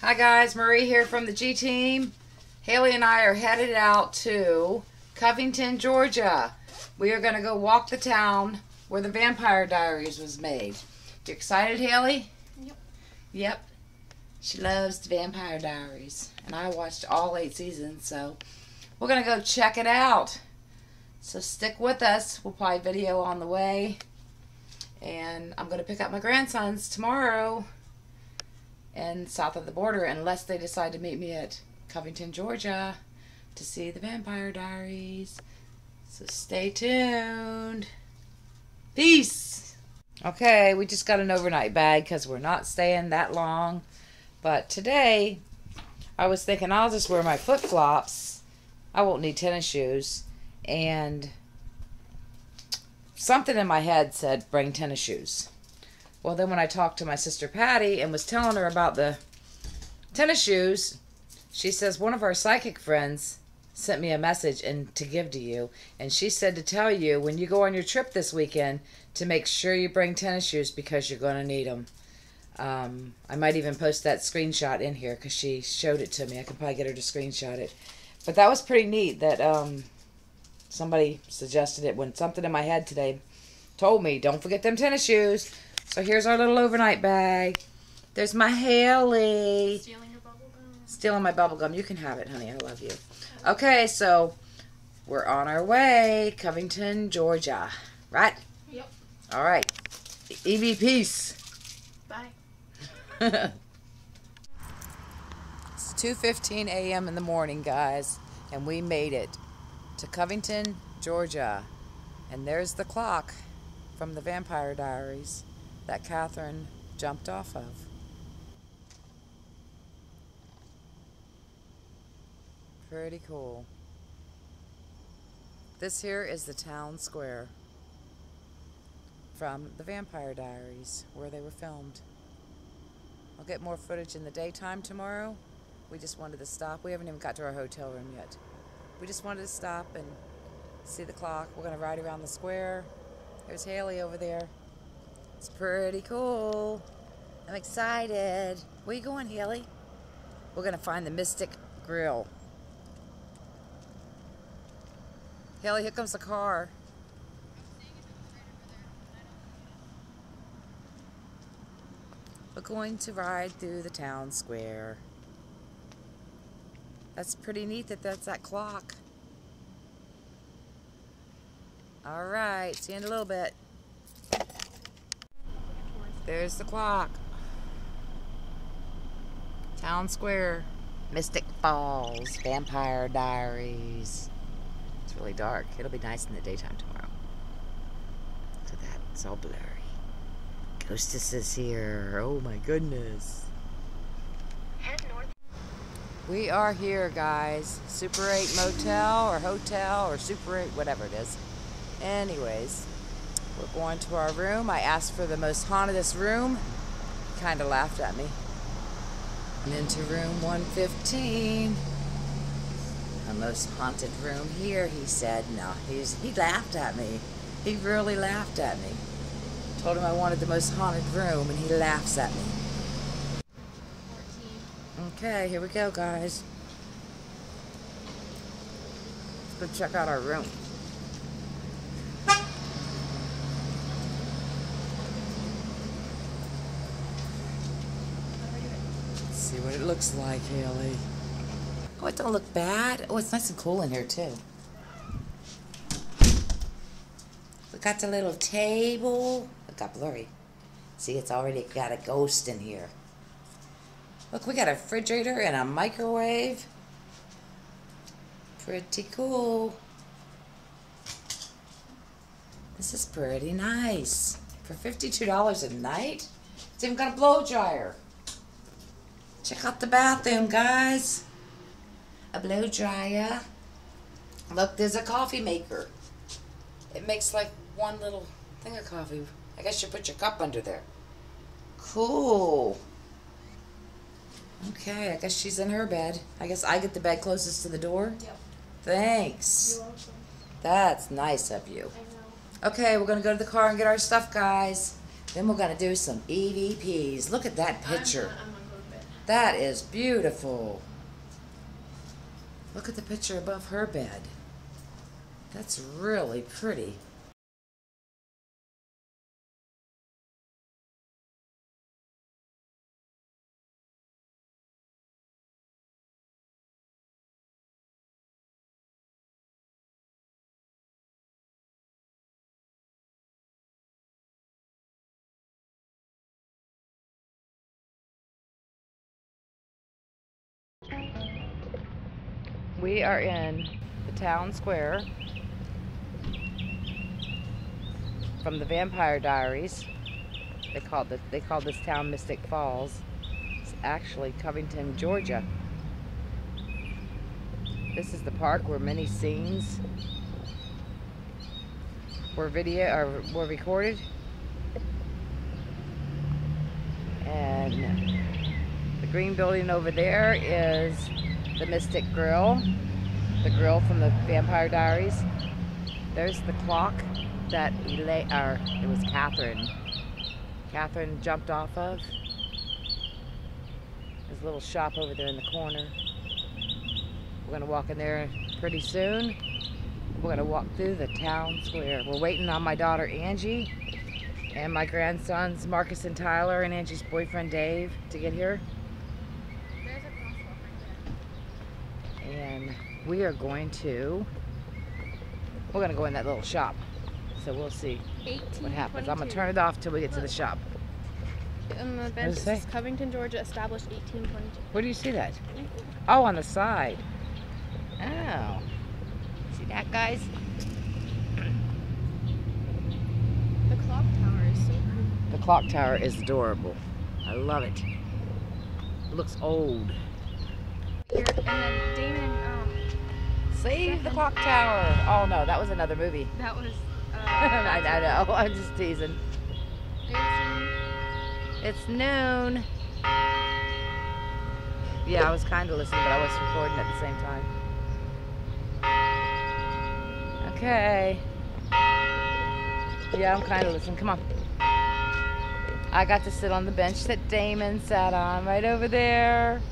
Hi guys, Marie here from the G Team. Haley and I are headed out to Covington, Georgia. We are going to go walk the town where the Vampire Diaries was made. You excited, Haley? Yep. Yep. She loves the Vampire Diaries. And I watched all eight seasons, so we're going to go check it out. So stick with us. We'll probably video on the way. And I'm going to pick up my grandsons tomorrow and south of the border unless they decide to meet me at Covington, Georgia to see the Vampire Diaries. So stay tuned. Peace. Okay, we just got an overnight bag because we're not staying that long. But today, I was thinking I'll just wear my flip flops. I won't need tennis shoes. And something in my head said, bring tennis shoes. Well, then when I talked to my sister Patty and was telling her about the tennis shoes, she says one of our psychic friends sent me a message and to give to you, and she said to tell you when you go on your trip this weekend to make sure you bring tennis shoes because you're going to need them. Um, I might even post that screenshot in here because she showed it to me. I could probably get her to screenshot it. But that was pretty neat that um, somebody suggested it when something in my head today told me, don't forget them tennis shoes. So here's our little overnight bag. There's my Haley. Stealing your bubble gum. Stealing my bubble gum. You can have it, honey. I love you. Okay, so we're on our way. Covington, Georgia. Right? Yep. All right. Evie, peace. Bye. It's 2:15 a.m. in the morning, guys, and we made it to Covington, Georgia. And there's the clock from the Vampire Diaries that Katherine jumped off of. Pretty cool. This here is the town square from the Vampire Diaries where they were filmed. I'll get more footage in the daytime tomorrow. We just wanted to stop. We haven't even got to our hotel room yet. We just wanted to stop and see the clock. We're going to ride around the square. There's Haley over there. It's pretty cool. I'm excited. Where you going, Haley? We're going to find the Mystic Grill. Haley, here comes the car. We're going to ride through the town square. That's pretty neat that that's that clock. All right, see you in a little bit. There's the clock. Town Square. Mystic Falls. Vampire Diaries. It's really dark. It'll be nice in the daytime tomorrow. Look at that. It's all blurry. Ghostess is here. Oh my goodness. Head north. We are here, guys. Super 8 Motel or Hotel or Super 8, whatever it is. Anyways, we're going to our room. I asked for the most hauntedest room. Kind of laughed at me. And into room 115. The most haunted room here, he said. No, he's, he laughed at me. He really laughed at me. Told him I wanted the most haunted room, and he laughs at me. 14. Okay, here we go, guys. Let's go check out our room. Let's see what it looks like, Haley. Oh, it don't look bad. Oh, it's nice and cool in here, too. We got the little table. It got blurry. See, it's already got a ghost in here. Look, we got a refrigerator and a microwave. Pretty cool. This is pretty nice. For $52 a night? It's even got a blow dryer. Check out the bathroom, guys. A blow dryer. Look, there's a coffee maker. It makes like one little thing of coffee. I guess you put your cup under there. Cool. Okay, I guess she's in her bed. I guess I get the bed closest to the door. Yep. Thanks. You're welcome. That's nice of you. I know. Okay, we're gonna go to the car and get our stuff, guys. Then we're gonna do some EVPs. Look at that picture. I'm, I'm gonna go to bed. That is beautiful. Look at the picture above her bed. That's really pretty. We are in the town square from the Vampire Diaries. They called the, they call this town Mystic Falls. It's actually Covington, Georgia. This is the park where many scenes were video or were recorded. And the green building over there is the Mystic Grill, the grill from the Vampire Diaries. There's the clock that Elaine, or it was Katherine. Katherine jumped off of. There's a little shop over there in the corner. We're gonna walk in there pretty soon. We're gonna walk through the town square. We're waiting on my daughter Angie and my grandsons Marcus and Tyler and Angie's boyfriend Dave to get here. There's a crosswalk right and we are going to we're gonna go in that little shop. So we'll see 18. what happens. I'm gonna turn it off till we get to the shop. On the does bench, it say? says Covington, Georgia, established 1822. where do you see that? Mm-hmm. Oh on the side. Oh. See that guys? The clock tower is so cool. the clock tower is adorable. I love it. It looks old Here, and then Damon, um, save the clock tower oh no that was another movie that was. Uh, I, I know i'm just teasing It's noon. Yeah, I was kind of listening, but I was recording at the same time. Okay. Yeah, I'm kind of listening. Come on. I got to sit on the bench that Damon sat on right over there.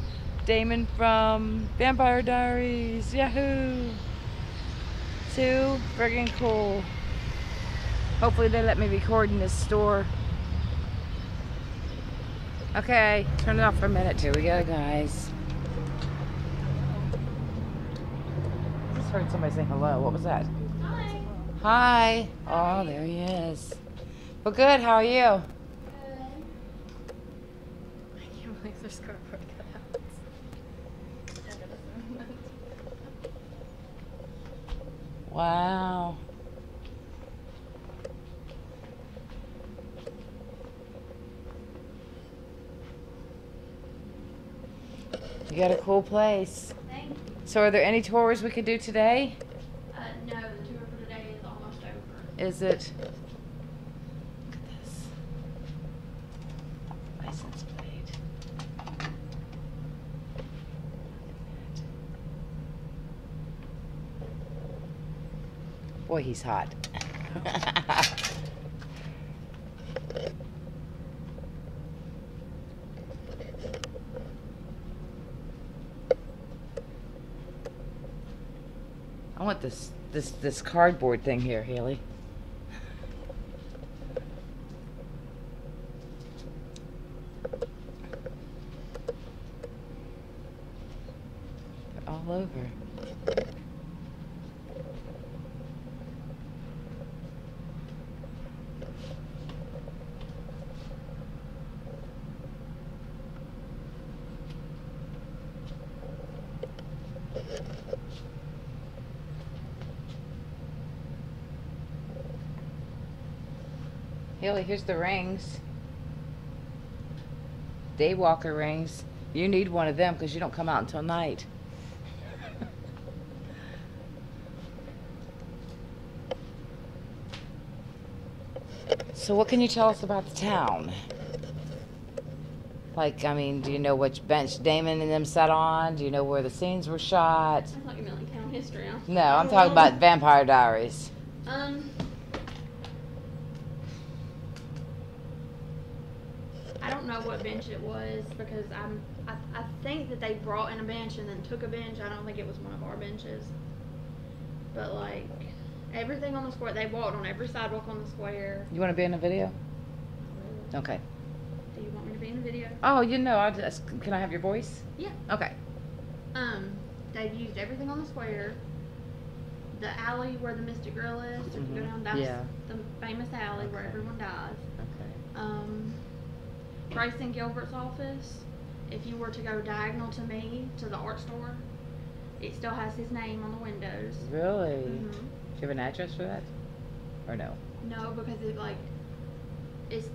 Damon from Vampire Diaries. Yahoo! Too friggin' cool. Hopefully they let me record in this store. Okay, turn it off for a minute. Here we go, guys. I just heard somebody say hello. What was that? Hi. Hi. Oh, there he is. Well, good. How are you? I can't believe there's cardboard Wow. You got a cool place. Thank you. So, are there any tours we could do today? Uh, no, the tour for today is almost over. Is it? Look at this. License plate. Boy, he's hot. I want this this this cardboard thing here, Haley. They're all over. Haley, here's the rings. Daywalker rings. You need one of them because you don't come out until night. so, what can you tell us about the town? Like, I mean, do you know which bench Damon and them sat on? Do you know where the scenes were shot? I thought you meant like town history. No, I'm talking about Vampire Diaries. Um, I don't know what was because I'm. I, I think that they brought in a bench and then took a bench. I don't think it was one of our benches. But like everything on the square, they walked on every sidewalk on the square. You want to be in a video? Okay. Do you want me to be in the video? Oh, you know, I just can I have your voice? Yeah. Okay. Um, they've used everything on the square. The alley where the Mystic Grill is, if you go down, that's Yeah. the famous alley where everyone dies. Okay. Um, Grayson Gilbert's office, if you were to go diagonal to me, to the art store, it still has his name on the windows. Really? hmm Do you have an address for that? Or no? No, because it like, it's,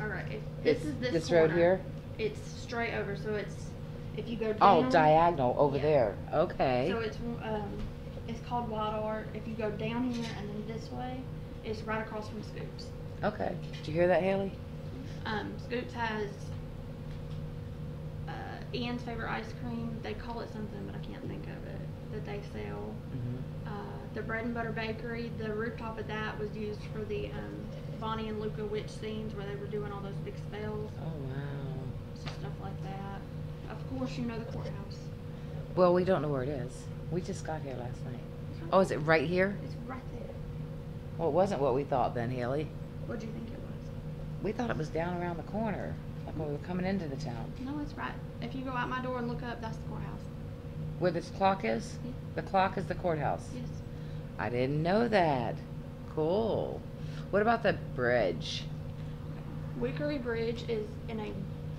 alright, if this is this this road here. It's straight over, so it's, if you go Oh, diagonal over Yeah. there. Okay. So it's, um, it's called White Art. If you go down here and then this way, it's right across from Scoops. Okay. Did you hear that, Haley? Um, Scoops has uh, Ian's favorite ice cream. They call it something, but I can't think of it. That they sell. Mm-hmm. Uh, the bread and butter bakery. The rooftop of that was used for the um, Bonnie and Luka witch scenes where they were doing all those big spells, Oh wow. so stuff like that. Of course, you know the courthouse. Well, we don't know where it is. We just got here last night. Oh, is it right here? It's right there. Well, it wasn't what we thought then, Haley. What do you think? We thought it was down around the corner, like when we were coming into the town. No, it's right. If you go out my door and look up, that's the courthouse. Where this clock is? Yeah. The clock is the courthouse. Yes. I didn't know that. Cool. What about the bridge? Wickery Bridge is in a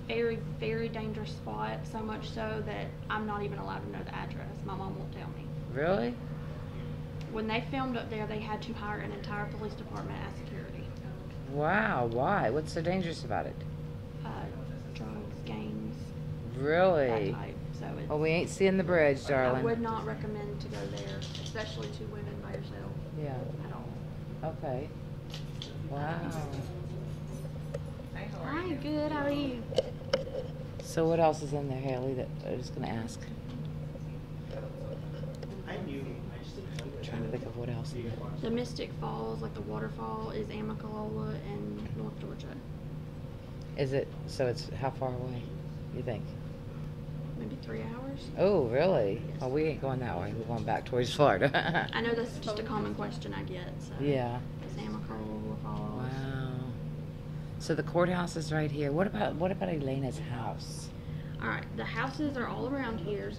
very, very dangerous spot, so much so that I'm not even allowed to know the address. My mom won't tell me. Really? When they filmed up there, they had to hire an entire police department as security. Wow. Why? What's so dangerous about it? Uh, drugs, gangs, that Really? type. So it's, Well, we ain't seeing the bridge, darling. I would not recommend to go there, especially to women by yourself Yeah. at all. Okay. Wow. Hi, good. How are you? So what else is in there, Haley? That I was gonna ask. Trying to think of what else. The Mystic Falls, like the waterfall, is Amicalola in North Georgia. Is it? So it's how far away? You think? Maybe three hours. Oh, really? Oh, we ain't going that way. We're going back towards Florida. I know that's just a common question I get. So. yeah. Is Amicalola Falls? Wow. So the courthouse is right here. What about what about Elena's house? All right, the houses are all around here,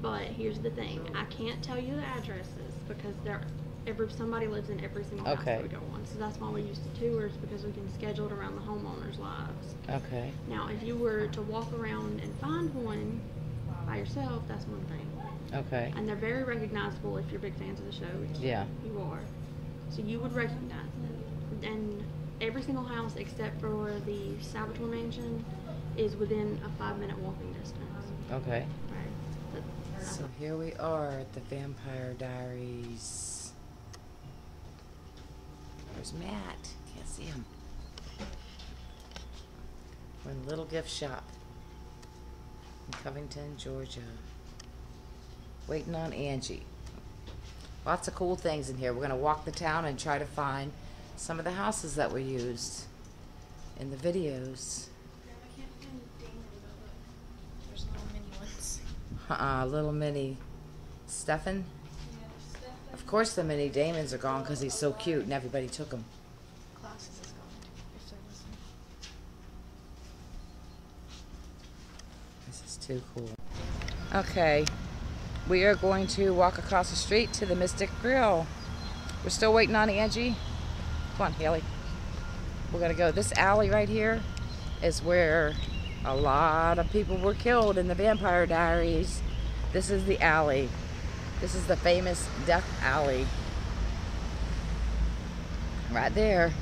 but here's the thing: I can't tell you the addresses because they're every somebody lives in every single house Okay. that we go on. So that's why we use the tours because we can schedule it around the homeowners' lives. Okay. Now, if you were to walk around and find one by yourself, that's one thing. Okay. And they're very recognizable if you're big fans of the show, which Yeah. you are. So you would recognize them. And every single house except for the Salvatore Mansion is within a five minute walking distance. Okay. So here we are at the Vampire Diaries. There's Matt? Can't see him. We're in Little Gift Shop in Covington, Georgia. Waiting on Angie. Lots of cool things in here. We're gonna walk the town and try to find some of the houses that were used in the videos. There's little mini ones. Uh-uh, little mini Stefan. Of course the mini Damons are gone because he's so cute and everybody took him. Classes is gone. If they're listening. This is too cool. Okay, we are going to walk across the street to the Mystic Grill. We're still waiting on Angie. Come on, Haley. We're gonna go. This alley right here is where a lot of people were killed in the Vampire Diaries. This is the alley. This is the famous Death Alley. Right there.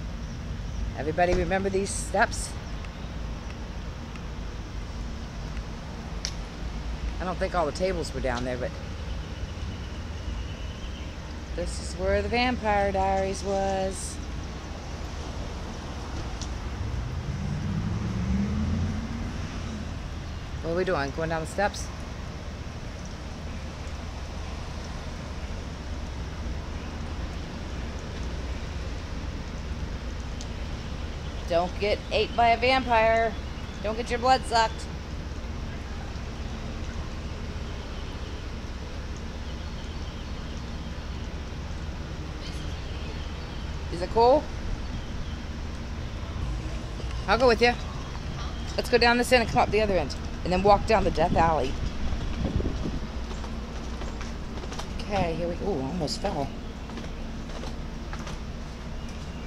Everybody remember these steps? I don't think all the tables were down there, but this is where the Vampire Diaries was. What are we doing? Going down the steps? Don't get ate by a vampire. Don't get your blood sucked. Is it cool? I'll go with you. Let's go down this end and come up the other end. And then walk down the death alley. Okay, here we go. Ooh, almost fell.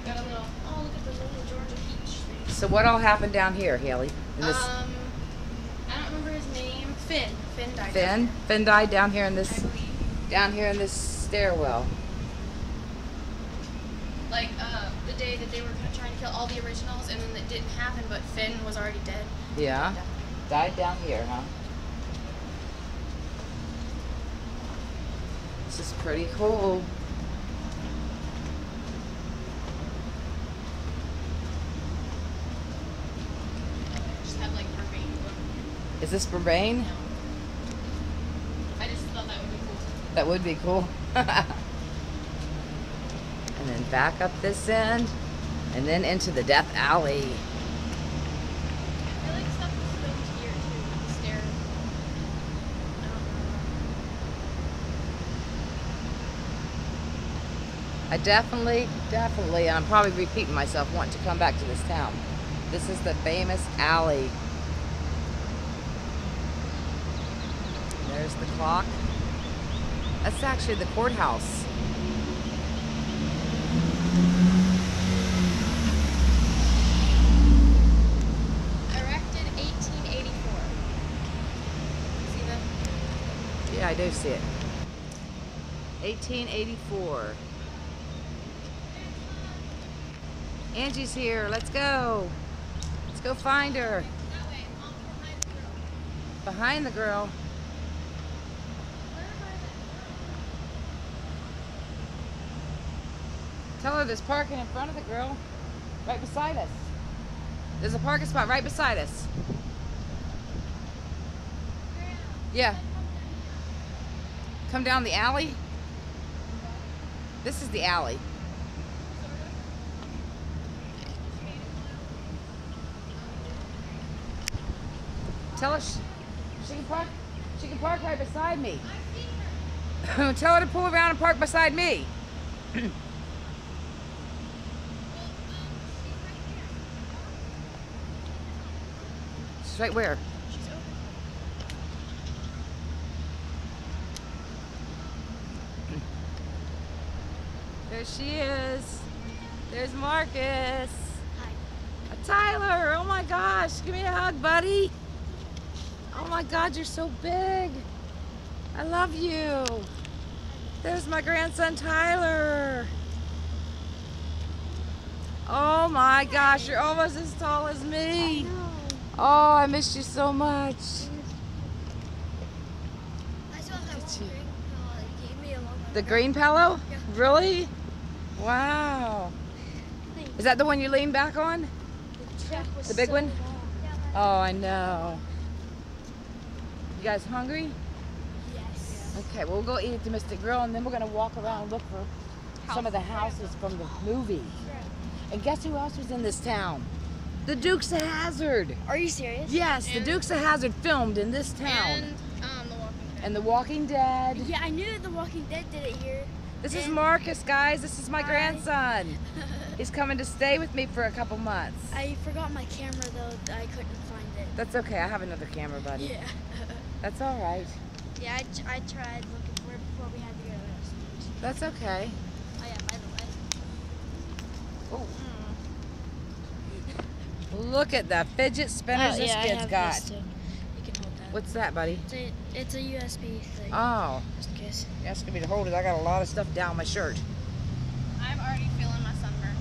Got a little. Oh, look at the little Georgia peach thing. So what all happened down here, Haley? In this Um, I don't remember his name. Finn. Finn died. Finn? Finn died down here in this down here in this stairwell. Like uh, the day that they were trying to kill all the originals, and then it didn't happen, but Finn was already dead. Yeah. Died down here, huh? This is pretty cool. Just had like Vervain book. Is this Bourbane? I just thought that would be cool. That would be cool. and then back up this end and then into the death alley. I feel like stuff was filmed here too. The stairs. I don't know. I definitely, definitely, and I'm probably repeating myself, want to come back to this town. This is the famous alley. There's the clock. That's actually the courthouse. Erected 1884. See the Yeah, I do see it. 1884. Angie's here. Let's go. Let's go find her. Behind the girl. Tell her there's parking in front of the girl. Right beside us. There's a parking spot right beside us. Yeah. Come down the alley. This is the alley. Tell her she, she can park. She can park right beside me. Tell her to pull around and park beside me. She's right where? She's. There she is. There's Marcus. Hi. Tyler, oh my gosh, give me a hug, buddy. Oh my God, you're so big. I love you. There's my grandson, Tyler. Oh my gosh, you're almost as tall as me. Oh, I missed you so much. I saw that Did one you- green pillow that you gave me along The green pillow? Yeah. Really? Wow. Is that the one you lean back on? The The big so one? long. Oh, I know. You guys hungry? Yes. Okay, well, we'll go eat at the Mystic Grill and then we're going to walk around and look for some of the houses from the movie. And guess who else was in this town? The Dukes of Hazzard. Are you serious? Yes, the Dukes of Hazzard filmed in this town. And um, The Walking Dead. And The Walking Dead. Yeah, I knew The Walking Dead did it here. This is Marcus, guys. This is my Hi. grandson. He's coming to stay with me for a couple months. I forgot my camera though. I couldn't find it. That's okay. I have another camera, buddy. Yeah. That's all right. yeah, I, I tried looking for it before we had to go to the That's okay. Oh yeah, by the way. Oh. Look at the fidget spinners oh, this kid's got. You can hold that. What's that, buddy? It's a, it's a USB thing. Oh, just in case. asking me to hold it. I got a lot of stuff down my shirt. I'm already feeling my sunburn.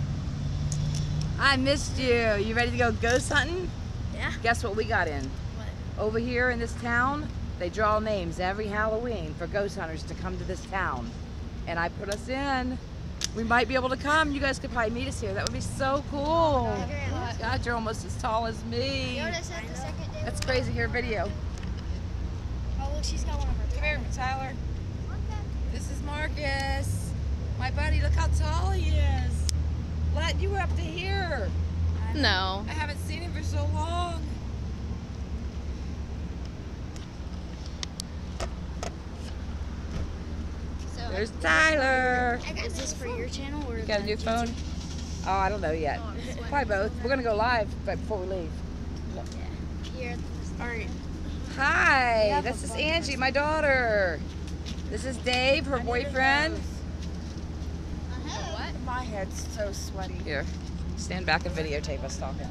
I missed you. You ready to go ghost hunting? Yeah. Guess what we got in? Over here in this town, they draw names every Halloween for ghost hunters to come to this town. And I put us in. We might be able to come. You guys could probably meet us here. That would be so cool. God, you're almost as tall as me. Notice at the second day. That's crazy. Here, video. Oh look, she's got one of her. Come here, Tyler. This is Marcus. My buddy, look how tall he is. Let you were up to here. No. I haven't seen him for so long. There's Tyler. Is this for your channel or? You got a new phone? Oh, I don't know yet. Oh, Probably both. We're gonna go live but before we leave. Here. Alright. Hi, this is fun. Angie, my daughter. This is Dave, her boyfriend. What? Uh-huh. My head's so sweaty. Here, stand back and videotape us talking.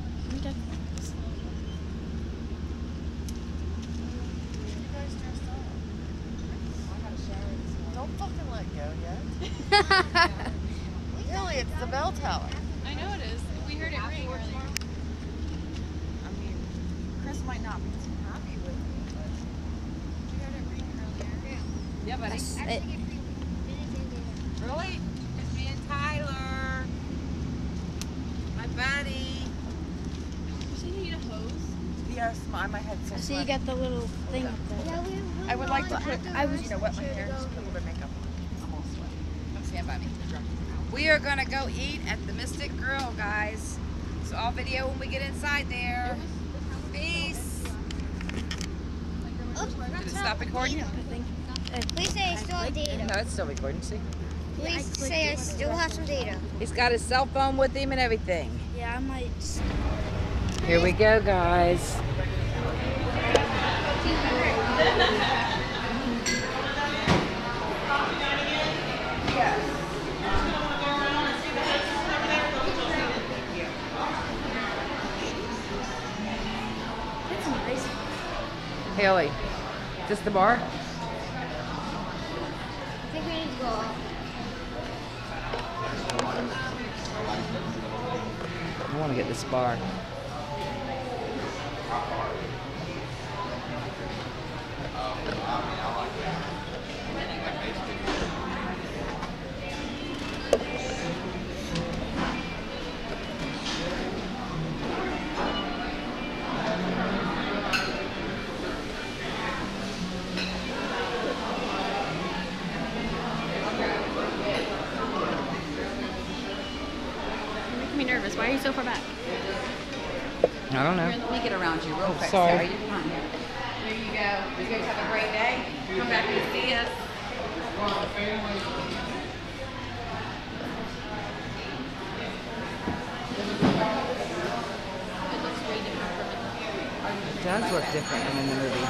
Okay. Don't fucking let go yet. Really, it's the bell tower. I know it is. We heard it ring earlier. I mean, Chris might not be too happy with me, but We heard it ring earlier. Yeah, buddy. Really? It's me and Tyler. My buddy. Does he need a hose? yes, my, my head's so So you got the little thing up there. I would like to put, I was you know, wet my hair, just put a little bit of makeup on. I'm all sweaty. Come stand by me. We are gonna go eat at the Mystic Grill, guys. So I'll video when we get inside there. Peace. Oh, Did it stop recording? Please say I still have data. No, it's still recording. See? Please say I still have some data. He's got his cell phone with him and everything. Yeah, I might. Here we go, guys. Haley, this the bar? I think we need to go. I want to get this bar. Nervous. Why are you so far back? I don't know. Let me get around you real quick. sorry. Sarah. You're fine. There you go. You guys have a great day. Come back and see us. It looks way different from the It does look different than in the movie.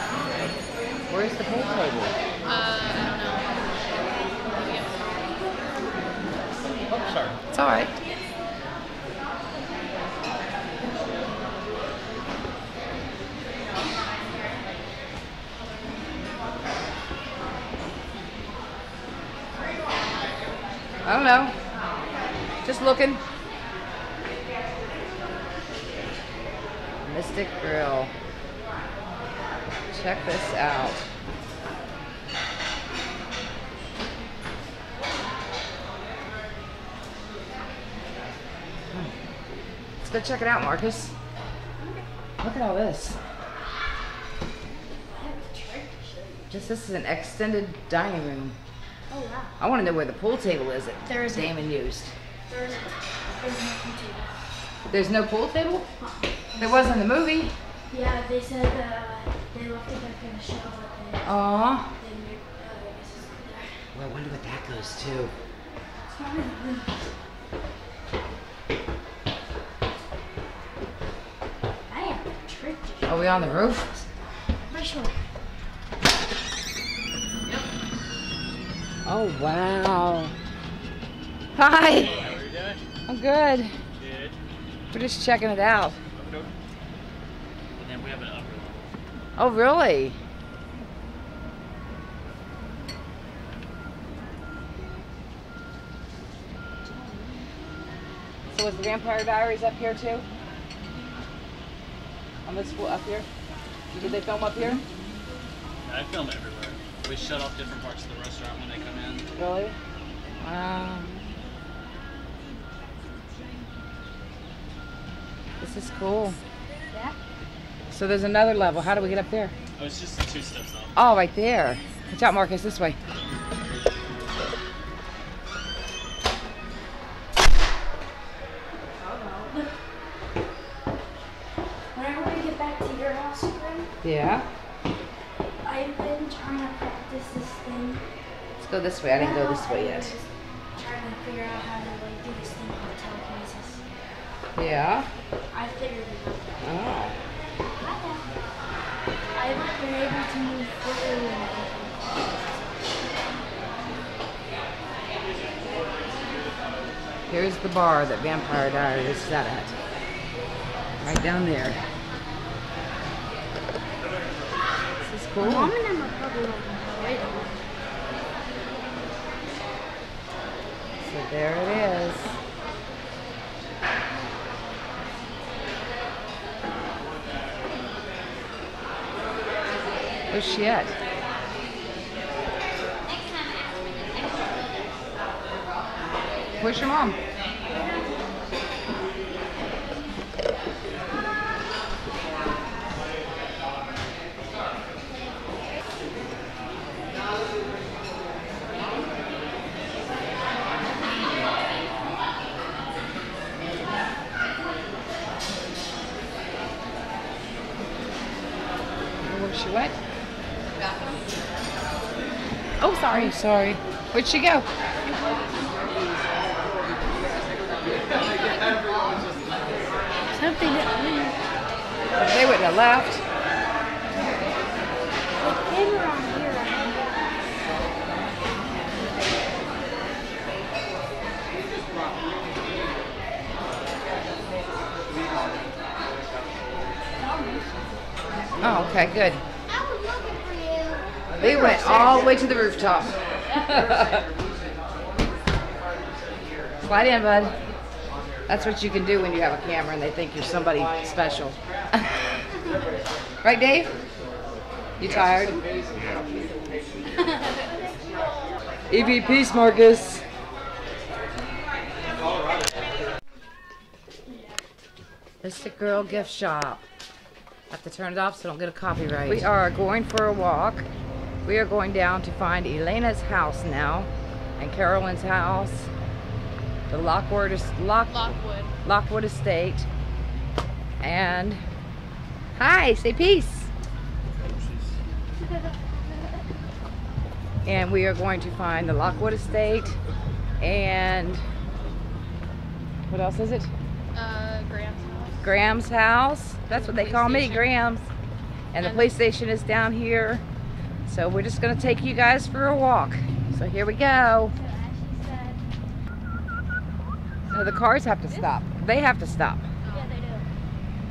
Where's the pool table? Uh, I don't know. Maybe upstairs. It's all right. Know. Just looking. Mystic Grill. Check this out. Hmm. Let's go check it out, Marcus. Look at all this. Just this is an extended dining room. Oh wow. I want to know where the pool table is that There isn't. Damon used. There isn't. There's no computer. There's no pool table? There was in the movie. Yeah, they said uh, they left it back in the show. but they, Aw. they moved. Uh, guess it's over there. Well, I wonder what that goes to. It's probably the room. I am tricked. Are we on the roof? My. Oh, wow. Hi. How are you doing? I'm good. Good. We're just checking it out. And then we have an upper level. Oh, really? So was the Vampire Diaries up here too? On this up here? Did they film up here? I film everywhere. We shut off different parts of the restaurant when they come in. Really? Wow. This is cool. Yeah. So there's another level. How do we get up there? Oh, it's just two steps up. Oh, right there. Watch out, Marcus. This way. This thing. go this way. I didn't go this way yet. Trying to figure out how to like do this thing called telekinesis. Yeah. I figured it out. Oh. I've been able to move quickly Here's the bar that Vampire Diaries sat at. Right down there. This is cool. Mom and are probably not wait on So there it is. Where's she at? Where's your mom? Where's she went? Oh, sorry. Where'd she go? Something that They wouldn't have left. the camera on here. Oh, okay, good. I was looking for you. They went all the way to the rooftop. Slide in, bud. That's what you can do when you have a camera and they think you're somebody special. right, Dave? You tired? EV Peace, Marcus. Mystic Grill Gift Shop. Have to turn it off so I don't get a copyright. We are going for a walk. We are going down to find Elena's house now, and Caroline's house, the Lockwood, Lock, Lockwood. Lockwood Estate, and hi, say peace. And we are going to find the Lockwood Estate, and what else is it? Uh, Graham's house. Graham's house. That's what they police call me. Graham's. And the police station is down here. So we're just gonna take you guys for a walk. So here we go. So the cars have to stop. They have to stop. yeah, they do.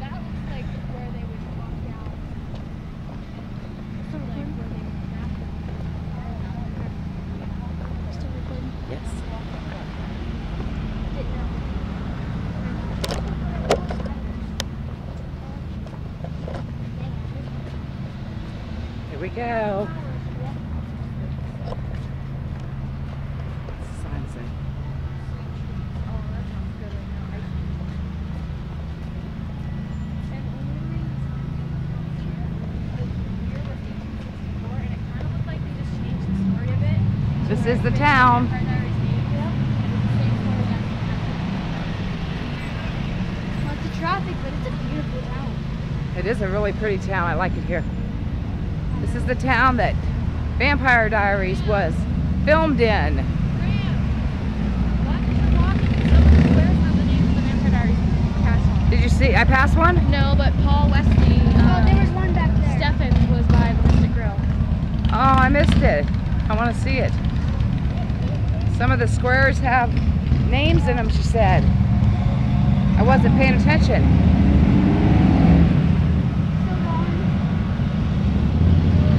That looks like where they would walk down. Like where they would map Still recording. Yes. Didn't know. Here we go. What's the sign say? Oh, that sounds good right now. Ice cream. And only we were with 1864, and it kind of looked like they just changed the story a bit. to This where is it the fits town. Vampire Diaries name. And it's the same story that Lots of traffic, but it's a beautiful town. It is a really pretty town. I like it here. This is the town that Vampire Diaries was filmed in. Graham, did you walk? Some of the squares have the names of the Vampire Diaries cast on. Did you see? I passed one? No, but Paul Wesley, Oh, there uh, was one back there. Stefan was by the Mystic Grill. Oh, I missed it. I want to see it. Some of the squares have names in them, she said. I wasn't paying attention. So long.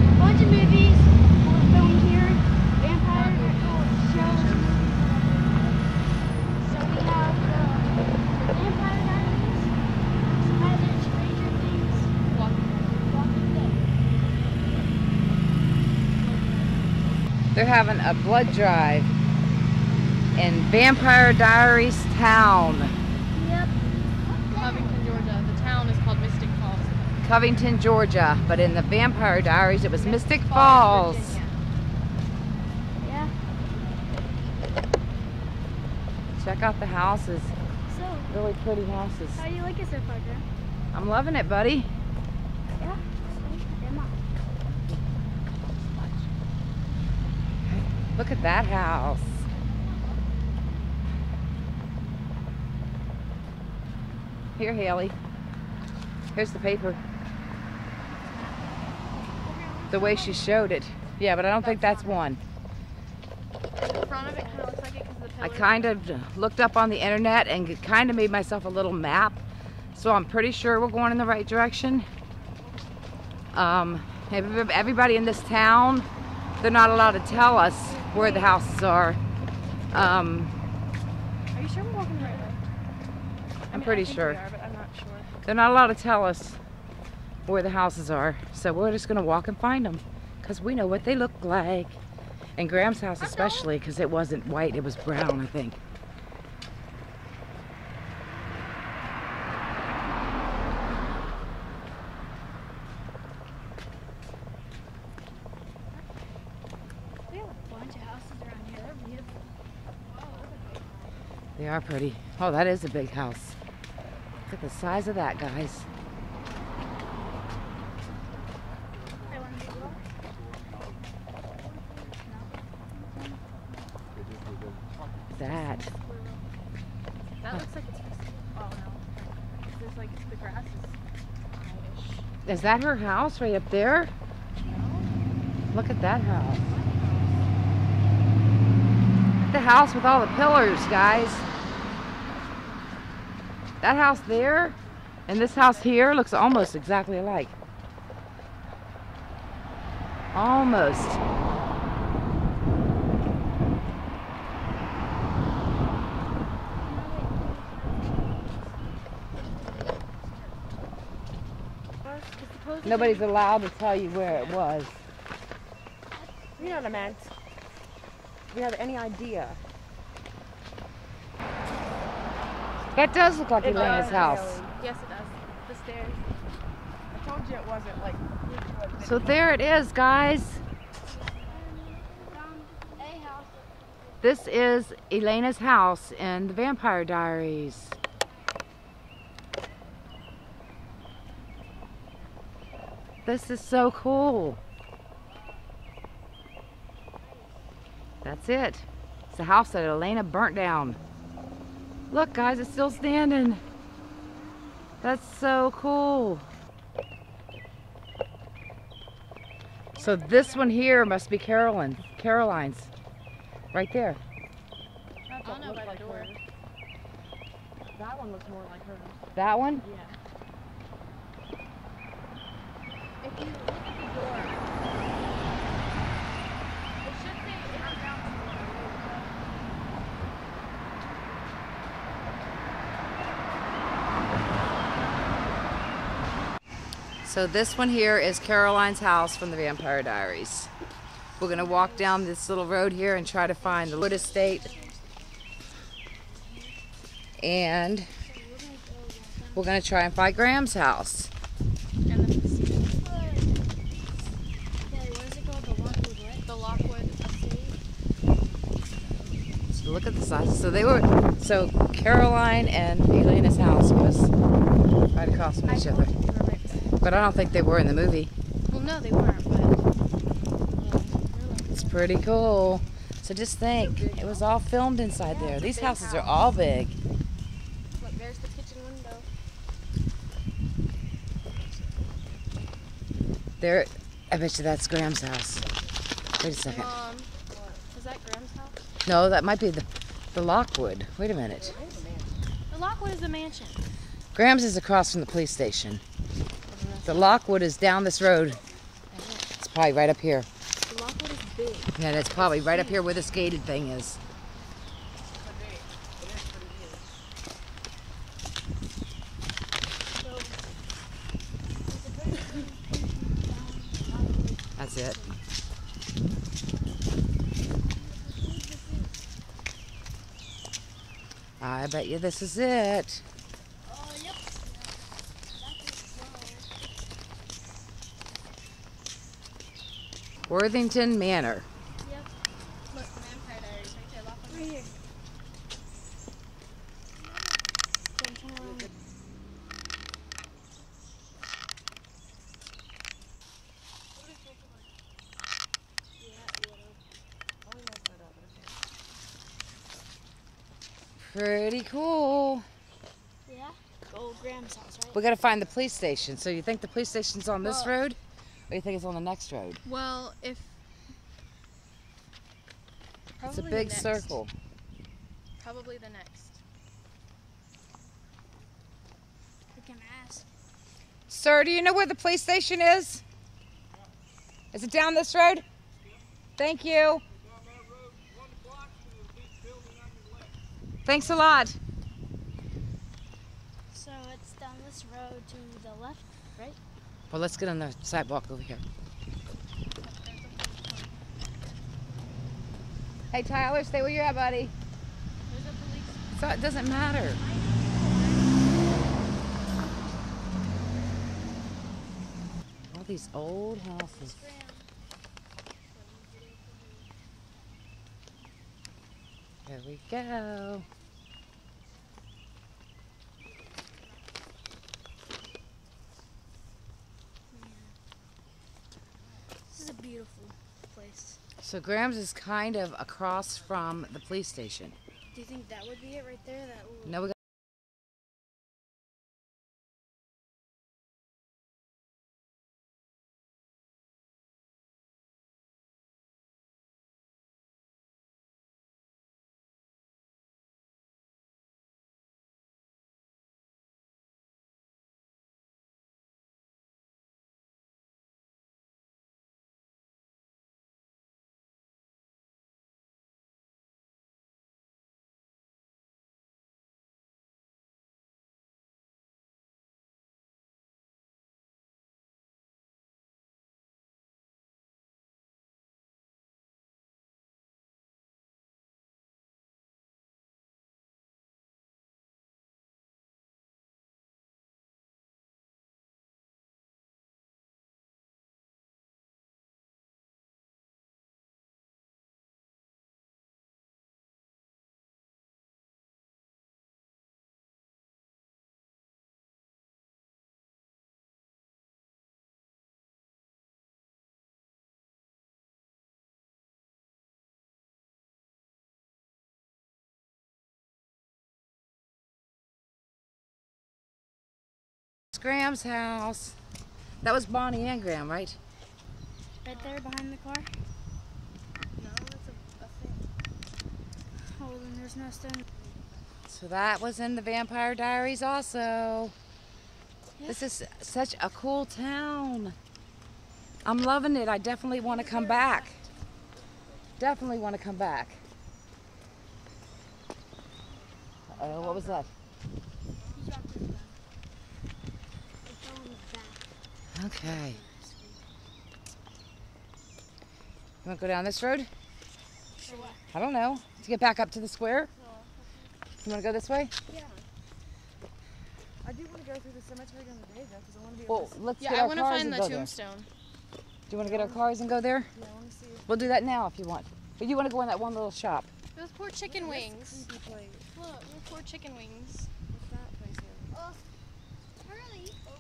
A bunch of movies were filmed here. Vampire shows. So we have uh, the Vampire Diaries, Skyler, Stranger Things, Walking Dead. They're having a blood drive in Vampire Diaries town, Yep. Covington, Georgia. The town is called Mystic Falls. Covington, Georgia. But in the Vampire Diaries, it was Mystic Falls. Virginia. Yeah. Check out the houses. So, Really pretty houses. how do you like it so far, Graham? I'm loving it, buddy. Yeah. So, Emma. Look at that house. Here, Haley. Here's the paper. The way she showed it. Yeah, but I don't think that's one. The front of it kind of looks like it because of the I kind of looked up on the internet and kind of made myself a little map. So I'm pretty sure we're going in the right direction. Um, everybody in this town, they're not allowed to tell us where the houses are. Um, Are you sure we're walking the right way? I I'm mean, pretty sure. Are, I'm not sure. They're not allowed to tell us where the houses are. So we're just gonna walk and find them because we know what they look like. And Grams' house especially because it wasn't white, it was brown, I think. We have a bunch of houses around here. They're beautiful. They are pretty. Oh, that is a big house. Look at the size of that, guys. Hey, wanna do well? That. That looks like it's. Oh no. There's like the grass is. Is that her house right up there? Look at that house. The house with all the pillars, guys. That house there and this house here looks almost exactly alike. Almost. Nobody's allowed to tell you where it was. You know what I meant. Do you have any idea? That does look like It Elena's does, house. Yes, it does. The stairs. I told you it wasn't like. So there it is, guys. Found a house. This is Elena's house in the Vampire Diaries. This is so cool. That's it. It's the house that Elena burnt down. Look, guys, it's still standing. That's so cool. So this one here must be Carolyn, Caroline's. Right there. That I don't know look by the like door. hers. That one looks more like hers. That one? Yeah. If you look at the door, it should say it's down to So this one here is Caroline's house from the Vampire Diaries. We're gonna walk down this little road here and try to find the Wood Estate. And we're gonna try and find Grams' house. look at the size. So they were, so Caroline and Elena's house was right across from each other. But I don't think they were in the movie. Well, no, they weren't, but It's pretty cool. So just think, it was all filmed inside there. These houses are all big. look, there's the kitchen window. There, I bet you that's Grams' house. Wait a second. Um, is that Grams' house? No, that might be the, the Lockwood. Wait a minute. The Lockwood is a mansion. Grams' is across from the police station. The Lockwood is down this road. It's probably right up here. The Lockwood is big. Yeah, it's probably right up here where this gated thing is. That's it. I bet you this is it. Worthington Manor. Pretty cool. Yeah. Old Grams' house, right? We gotta find the police station. So you think the police station's on this road? Or you think it's on the next road? Well, if It's a big circle. Probably the next. We can ask. Sir, do you know where the police station is? Is it down this road? Thank you. Thanks a lot. So it's down this road to the left, right? Well, let's get on the sidewalk over here. Hey, Tyler, stay where you're at, buddy. There's a police. So it doesn't matter. All these old houses. There we go. This is a beautiful place. So Grams' is kind of across from the police station. Do you think that would be it right there? That No, we got Grams' house. That was Bonnie and Grams, right? right there behind the car. No, it's a, a thing. Oh, then there's no stone. So that was in the Vampire Diaries also. This is such a cool town. I'm loving it. I definitely want to come back. Definitely want to come back. Oh, what was that? He dropped his gun. It fell on his back. Okay. You want to go down this road? For what? I don't know. To get back up to the square? You want to go this way? Yeah. I do want to go through the cemetery during the day though, because I want to be. Well, able to, let's Yeah, get I our want to cars find and the go there. tombstone. Do you want to get our cars and go there? yeah, I want to see We'll do that now if you want. But you want to go in that one little shop. Those poor chicken wings. creepy place. Look, those poor chicken wings. What's that place here? Oh, Charlie. Oh,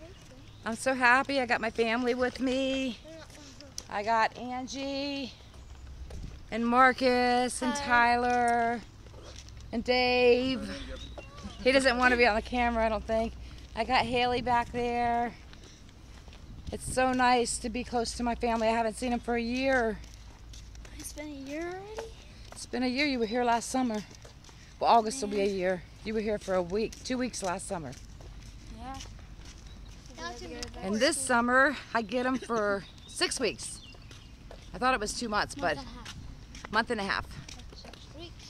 Winston. I'm so happy. I got my family with me. I got Angie and Marcus and Hi. Tyler and Dave. He doesn't want to be on the camera, I don't think. I got Haley back there. It's so nice to be close to my family. I haven't seen them for a year. It's been a year already. It's been a year. You were here last summer. Well, August will be a year. You were here for a week, two weeks last summer. Yeah. That's in the And this summer, I get them for six weeks. I thought it was two months, but month and a half.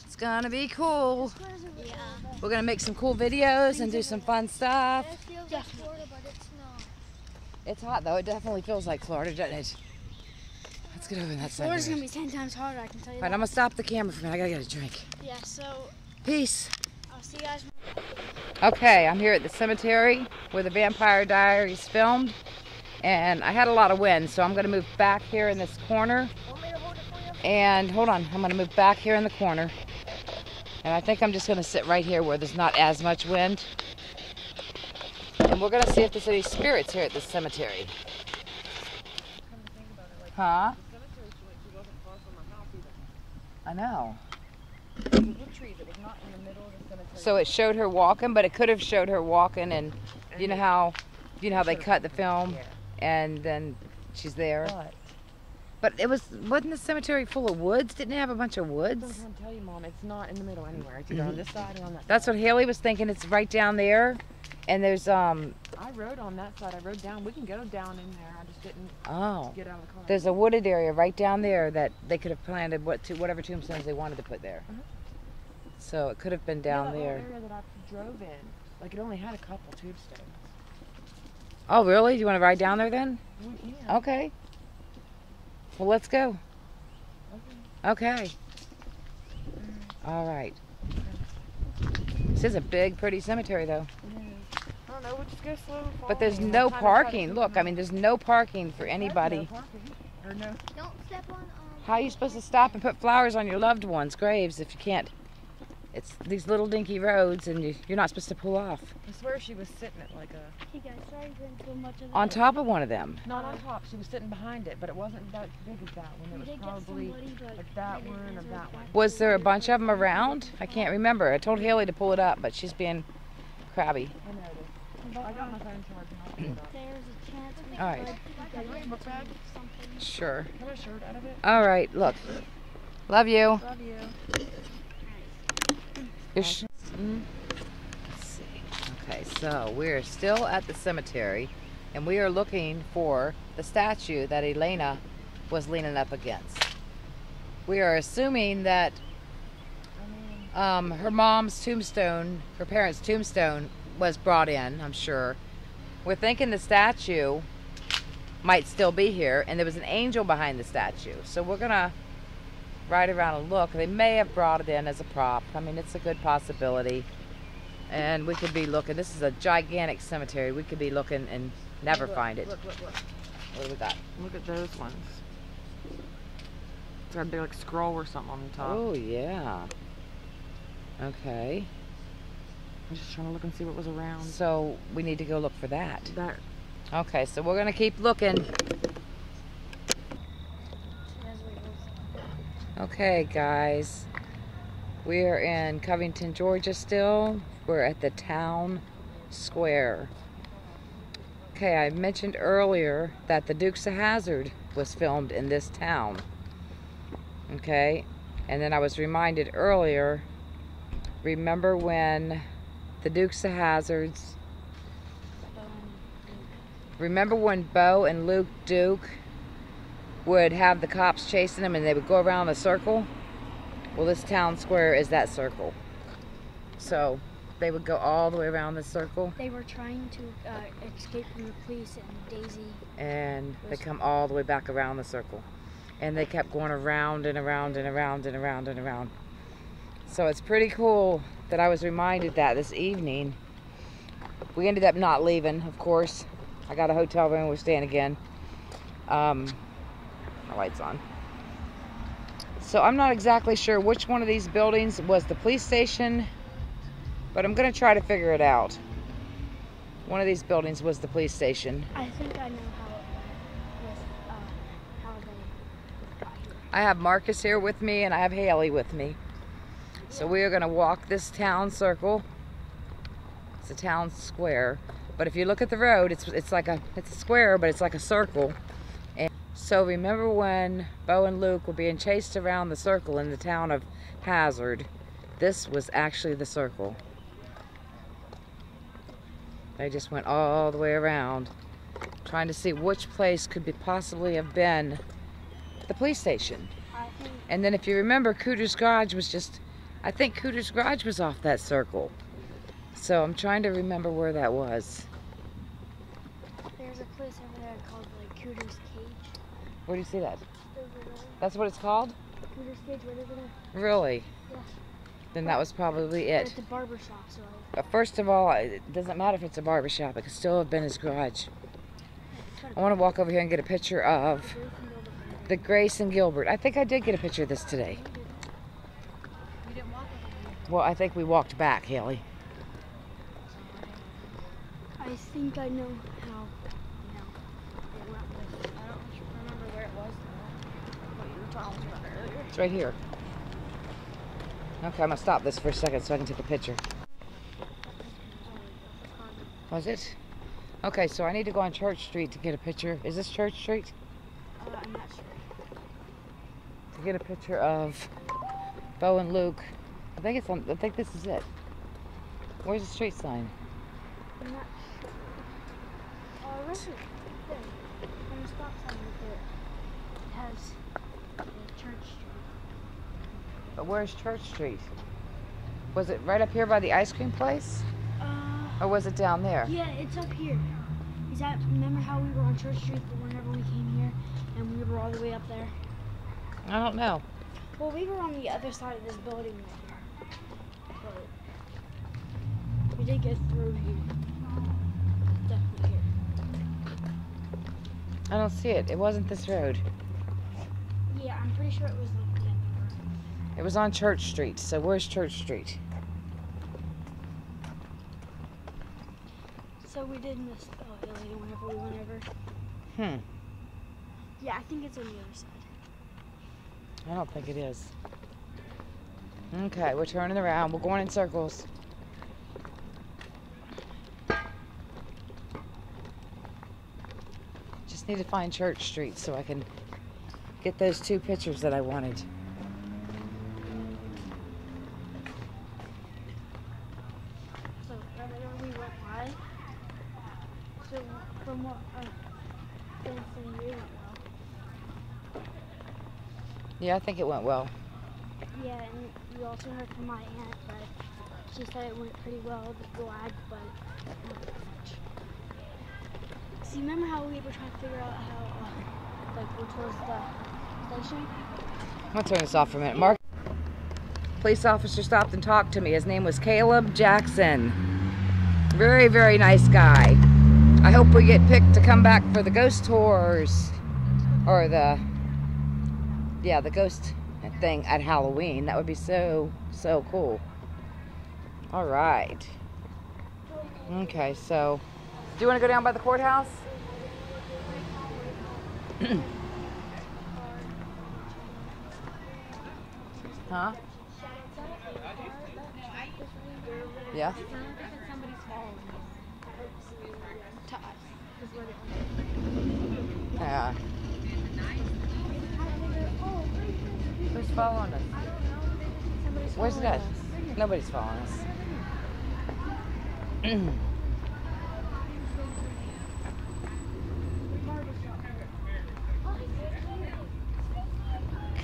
It's gonna be cool. Yeah. We're gonna make some cool videos and do some fun stuff. It feels like Florida, but it's not. It's hot though. It definitely feels like Florida, doesn't it? Let's get over that side. Florida's gonna be ten times harder. I can tell you right, I'm gonna stop the camera for a minute. I gotta get a drink. Yeah. So Peace. I'll see you guys. Okay, I'm here at the cemetery where the Vampire Diaries filmed, and I had a lot of wind, so I'm gonna move back here in this corner. Hold? And hold on, I'm gonna move back here in the corner. And I think I'm just gonna sit right here where there's not as much wind. And we're gonna see if there's any spirits here at this cemetery. Huh? I know. There's little trees. It was not in the middle of the cemetery. So it showed her walking, but it could have showed her walking, and you know how, you know how they cut the film, and then she's there. But But it was wasn't the cemetery full of woods? Didn't it have a bunch of I'm woods? to tell you, Mom, it's not in the middle anywhere. It's either on this side or on that. That's side. what Haley was thinking. It's right down there, and there's um I rode on that side. I rode down. We can go down in there. I just didn't oh get out of the car. there's a wooded area right down there that they could have planted what to whatever tombstones they wanted to put there. Uh-huh. So it could have been Yeah, down that there. area that I drove in, like it only had a couple tombstones. Oh really? You want to ride down there then? We can. Okay. Well, let's go. Okay. All right. This is a big, pretty cemetery, though. I don't know. We'll just go slow. and But there's follow no I'm trying to try to parking. Look, I mean, there's no parking for No anybody. parking. Or no. Don't step on. Um, How are you supposed to stop and put flowers on your loved ones' graves if you can't? It's these little dinky roads, and you, you're not supposed to pull off. I swear she was sitting at like a hey guys, sorry for into much of On top of one of them. not on top. She was sitting behind it, but it wasn't that big as that one. It was probably somebody, like that one or that one. Was there a bunch of them around? I can't remember. I told Haley to pull it up, but she's being crabby. I noticed. I got my phone charged and I'll it. There's a chance we All right. could get want a book bag? something. Sure. Can I shirt out of it? All right, look. Love you. Love you. Your sh- mm. Let's see. Okay, so we're still at the cemetery, and we are looking for the statue that Elena was leaning up against. We are assuming that um, her mom's tombstone, her parents' tombstone, was brought in. I'm sure. We're thinking the statue might still be here, and there was an angel behind the statue. So we're gonna ride around and look. They may have brought it in as a prop. I mean, it's a good possibility. And we could be looking. This is a gigantic cemetery. We could be looking and never Look, find it. Look, look, look. What do we got? Look at those ones. It's got a big like scroll or something on the top. Oh, yeah. Okay. I'm just trying to look and see what was around. So we need to go look for that. That Okay, so we're gonna keep looking. Okay, guys. We are in Covington, Georgia still. We're at the town square. Okay, I mentioned earlier that the Dukes of Hazzard was filmed in this town. Okay, and then I was reminded earlier remember when the Dukes of Hazzards Remember when Bo and Luke Duke would have the cops chasing them and they would go around a circle? Well, this town square is that circle. So they would go all the way around the circle They were trying to uh, escape from the police, and Daisy. and they come all the way back around the circle. And they kept going around and around and around and around and around. So it's pretty cool that I was reminded that this evening. We ended up not leaving, of course. I got a hotel room. We're staying again. Um, my light's on. So I'm not exactly sure which one of these buildings was the police station, but I'm going to try to figure it out. One of these buildings was the police station. I think I know how it went uh, how they got here. I have Marcus here with me and I have Haley with me. So we are going to walk this town circle. It's a town square. But if you look at the road, it's it's like a it's a square, but it's like a circle. So remember when Bo and Luke were being chased around the circle in the town of Hazzard? This was actually the circle. They just went all the way around, trying to see which place could be possibly have been the police station. And then if you remember, Cooter's Garage was just, I think Cooter's Garage was off that circle. So I'm trying to remember where that was. there's a place over there called like Cooter's Cage. Where do you see that? That's what it's called? Cooter's Cage, right over there. Really? Yeah. Then that was probably it. It's a barber shop, so But first of all, it doesn't matter if it's a barber shop. It could still have been his garage. I want to walk over here and get a picture of the Grayson Gilbert. I think I did get a picture of this today. Well, I think we walked back, Haley. I think I know how. No. It went with. I don't remember where it was. What you were talking about earlier. It's right here. Okay, I'm gonna stop this for a second so I can take a picture. Was it? Okay, so I need to go on Church Street to get a picture. Is this Church Street? Uh, I'm not sure. To get a picture of Bo and Luke. I think it's on. I think this is it. Where's the street sign? I'm not sure. Uh, right here. There. The stop sign right there. It has uh, Church Street. But where's Church Street? Was it right up here by the ice cream place, Uh, or was it down there? yeah, it's up here. Is that, remember how we were on Church Street whenever we came here and we were all the way up there? I don't know. Well, we were on the other side of this building right here. But we did get through here. Definitely here. I don't see it. It wasn't this road. Yeah, I'm pretty sure it was like. It was on Church Street. So where's Church Street? So we did miss oh, whenever we went over. Hmm. Yeah, I think it's on the other side. I don't think it is. Okay, we're turning around. We're going in circles. Just need to find Church Street so I can get those two pictures that I wanted. Yeah, I think it went well. Yeah, and we also heard from my aunt, but she said it went pretty well. The lag, but not that much. See, remember how we were trying to figure out how, uh, like, which was the station? I'm gonna turn this off for a minute. Mark, police officer stopped and talked to me. His name was Caleb Jackson. Very, very nice guy. I hope we get picked to come back for the ghost tours or the, yeah, the ghost thing at Halloween. That would be so, so cool. All right. Okay, so do you want to go down by the courthouse? Huh? Yeah. Yeah. Who's following us? Where's following. Nobody's following us.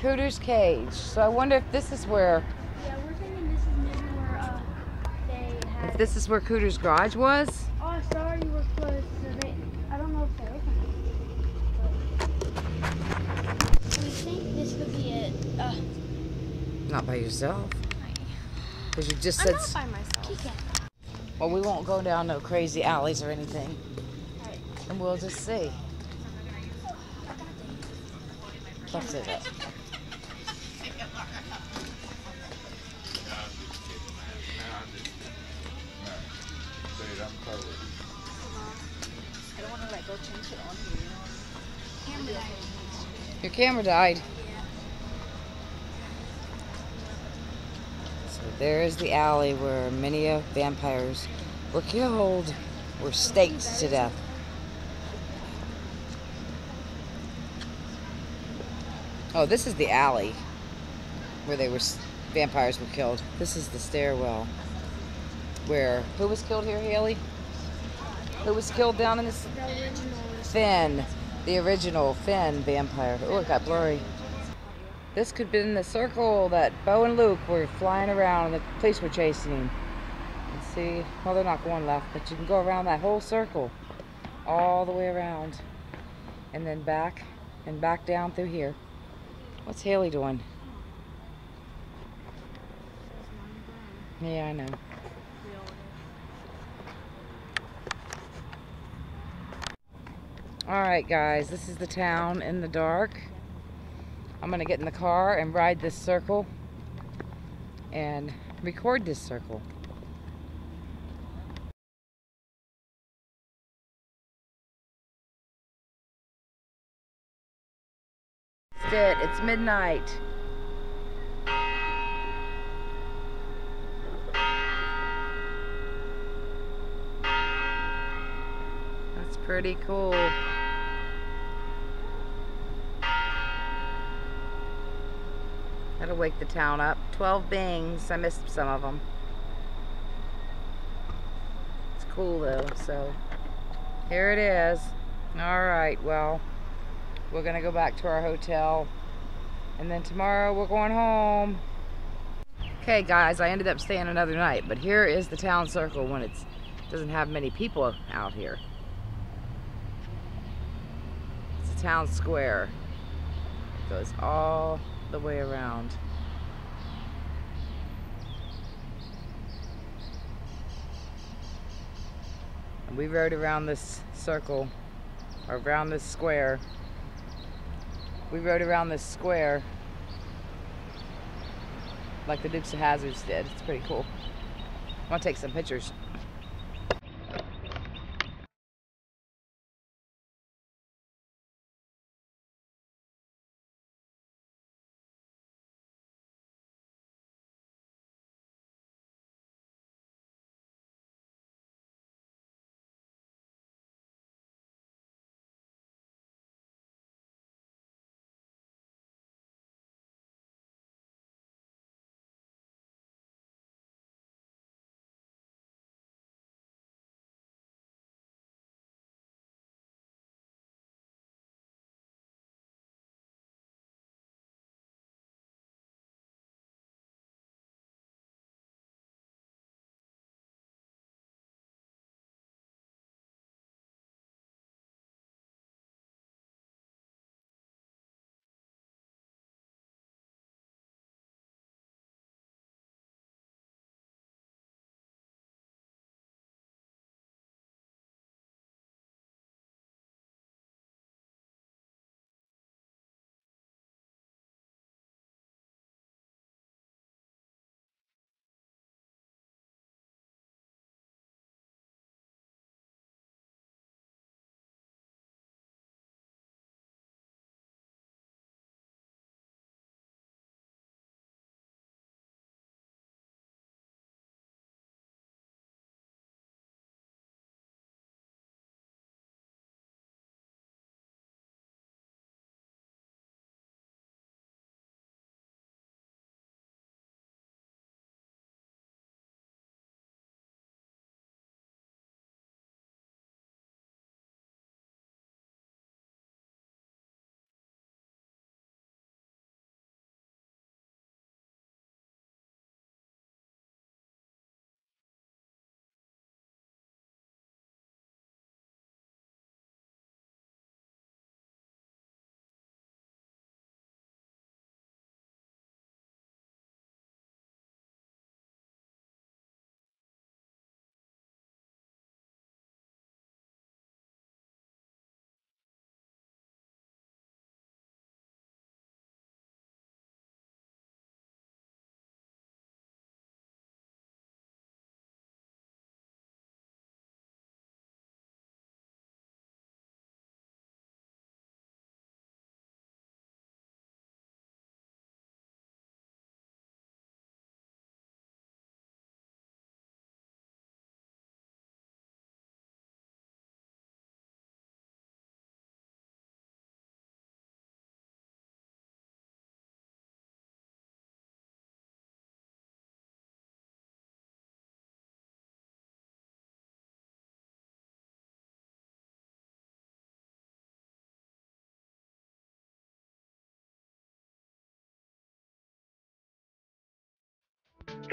Cooter's Cage. So I wonder if this is where, Yeah, we're thinking this is maybe where uh, they had. if this is where Cooter's Garage was. Oh, sorry. So they, I don't know if they're open. But we think this could be it. Uh, Not by yourself. Because you just I'm said. not by myself. Well, we won't go down no crazy alleys or anything. Alright. And we'll just see. That's it. Your camera died. So there is the alley where many of vampires were killed, were staked to death. Oh, this is the alley where they were vampires were killed. This is the stairwell where who was killed here, Haley? Who was killed down in this The original Finn, the original Finn vampire. Oh, it got blurry. This could have been the circle that Bo and Luke were flying around and the police were chasing him. And see, well, they're not going left, but you can go around that whole circle, all the way around, and then back and back down through here. What's Haley doing? Yeah, I know. All right, guys, this is the town in the dark. I'm gonna get in the car and ride this circle and record this circle. It, it's midnight. That's pretty cool. That'll wake the town up. 12 bings. I missed some of them. It's cool though, so here it is. Alright, well, we're gonna go back to our hotel. And then tomorrow we're going home. Okay guys, I ended up staying another night, but here is the town circle when it doesn't have many people out here. It's a town square. It goes all the way around. And we rode around this circle, or around this square. We rode around this square like the Dukes of Hazzards did. It's pretty cool. I want to take some pictures.